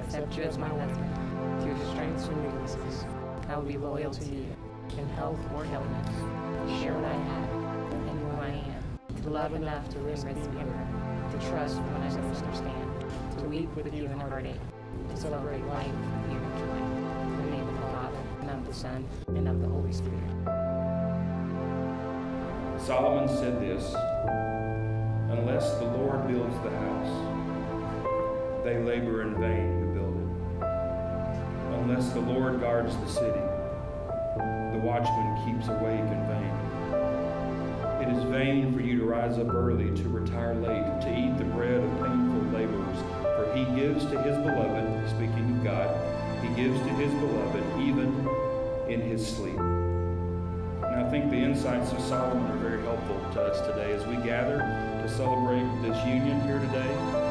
accept you as my husband, through the strengths and weaknesses. I will be loyal to you, in health or illness, share what I have and who I am, to love enough to risk being hurt, to trust when I don't understand, to weep with you in heartache, to celebrate life with you in joy. In the name of the Father, and of the Son, and of the Holy Spirit. Solomon said this Unless the Lord builds the house, they labor in vain. Unless the Lord guards the city, the watchman keeps awake in vain. It is vain for you to rise up early, to retire late, to eat the bread of painful labors, for he gives to his beloved, speaking of God, he gives to his beloved even in his sleep. And I think the insights of Solomon are very helpful to us today as we gather to celebrate this union here today.